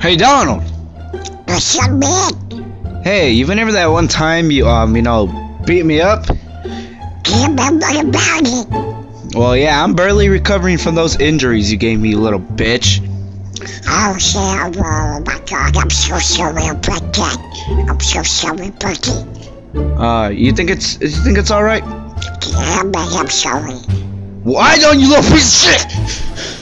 Hey, Donald. What's up, man? Hey, you remember that one time you, um, you know, beat me up? Can't remember about it. Well, yeah, I'm barely recovering from those injuries you gave me, you little bitch. Oh, shit. Oh, my God. I'm so sorry about that. I'm so sorry about it. Uh, you think it's, you think it's alright? Yeah, man, I'm sorry. Why don't you little piece of shit?